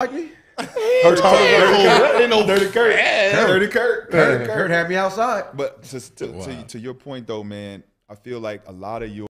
like me. Hurt Ain't no dirty Kurt. Dirty Kurt. Kurt, had me outside. But to, to, to, to your point though, man, I feel like a lot of your